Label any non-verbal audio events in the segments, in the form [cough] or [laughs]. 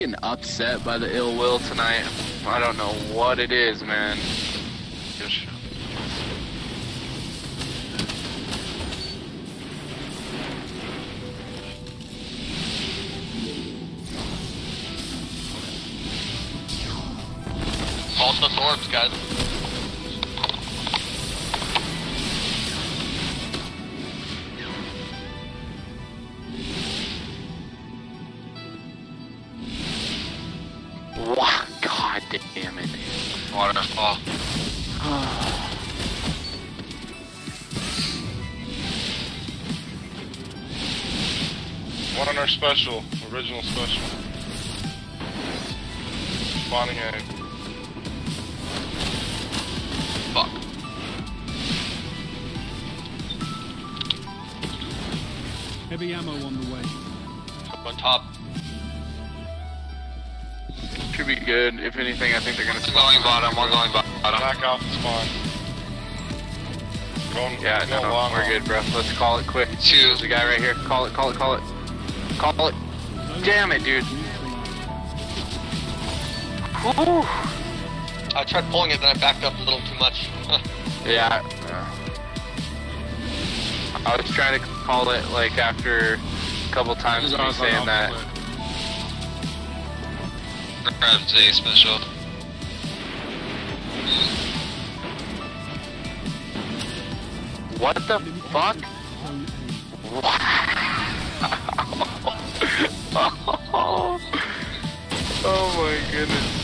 getting upset by the ill will tonight. I don't know what it is, man. Hold the orbs, guys. God damn it. Waterfall. One on our special, original special. Spawning A. Fuck. Heavy ammo on the way. On top. Should be good. If anything, I think they're gonna One going bottom, one going bottom. Back off the spawn. Going, Yeah, going no, long we're haul. good, bro. Let's call it quick. Two. There's a guy right here. Call it, call it, call it. Call it. Damn it, dude. Whew. I tried pulling it, then I backed up a little too much. [laughs] Yeah. I was trying to call it like after a couple times of me saying that. Grabs a special. What the fuck? Wow. [laughs] oh my goodness.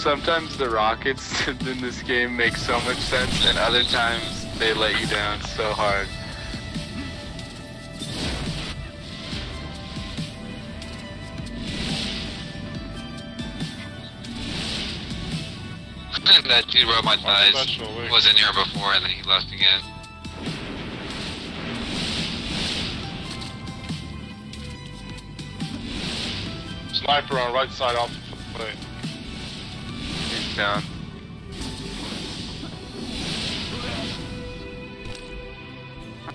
Sometimes the rockets [laughs] in this game make so much sense, and other times they let you down so hard. That dude rubbed my thighs. Was in here before, and then he left again. Sniper on right side off the plate. He's down.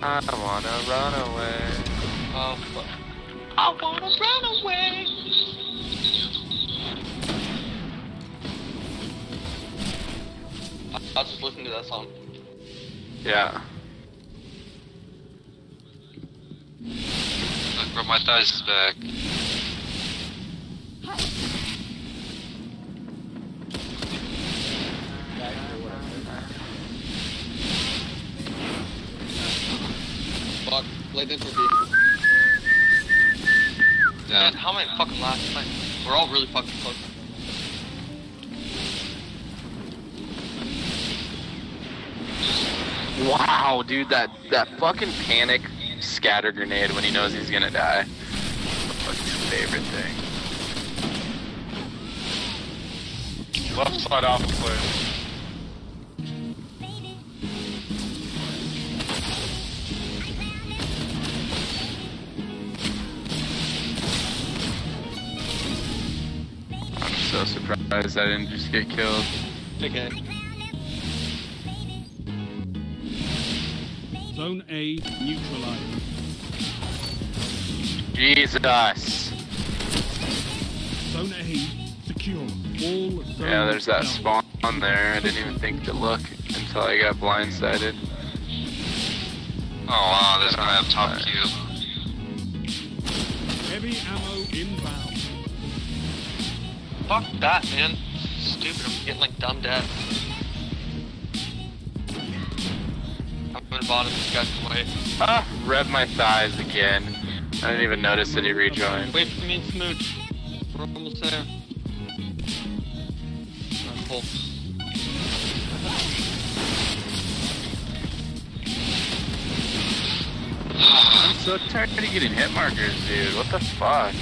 I wanna run away. Oh, fuck. I wanna run away. I I was just listening to that song. Yeah. Look, rub my thighs is back. Fuck, laid in for B. Yeah. Man, how many fucking last time? We're all really fucking close. Wow, dude, that that fucking panic scatter grenade when he knows he's gonna die. Fucking favorite thing. Left side off the plate. I'm so surprised I didn't just get killed. Okay. Zone A neutralized. Jesus. Zone A secure. All zones Yeah, there's that held. spawn there. I didn't even think to look until I got blindsided. Oh wow, this guy up top queue. Heavy ammo inbound. Fuck that, man. Stupid, I'm getting like dumb dead. The bottom, this guy's away. Ah, rev my thighs again. I didn't even notice that he rejoined. Wait for me and Smooch. We're almost there. Pull. I'm so tired of getting hit markers, dude. What the fuck?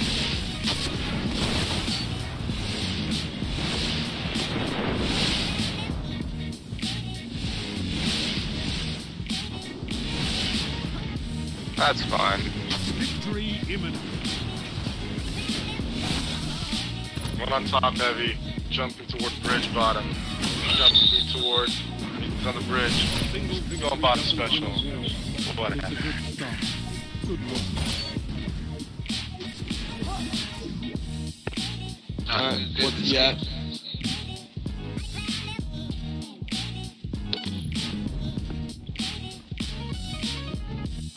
That's fine. Victory imminent. One on top heavy, jumping toward bridge bottom. Jumping toward, he's on the bridge. Single Going bottom special. on zero. What It's good start. Good. Alright, uh, uh, what's he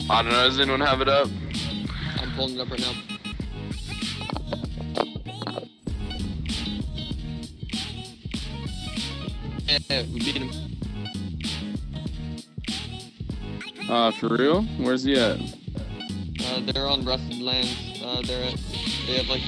I don't know. Does anyone have it up? I'm pulling it up right now. Yeah, we beat him. Uh, for real? Where's he at? Uh, they're on Rusted Lands. Uh, they're at, they have like